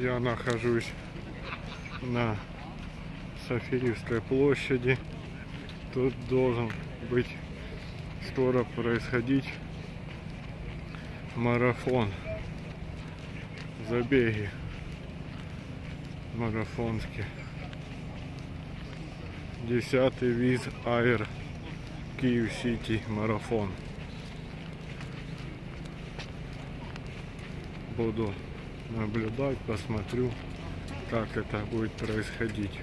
Я нахожусь на Софиевской площади. Тут должен быть скоро происходить марафон. Забеги марафонские. Десятый виз Аэр Киев Сити марафон. Буду наблюдать, посмотрю, как это будет происходить.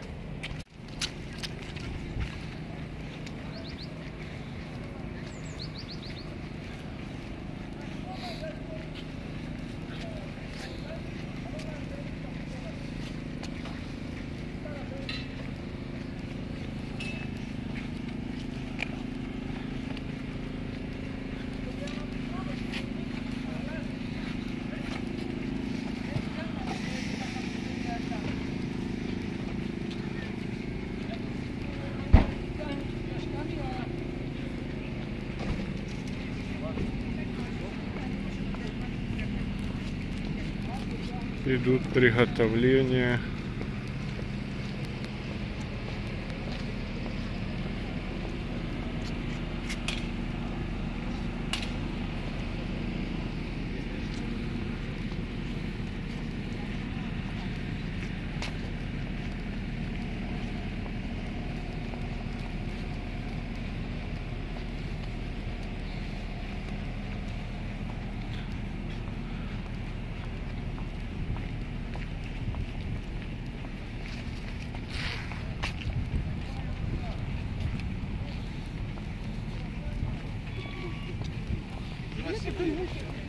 Идут приготовления. Thank you.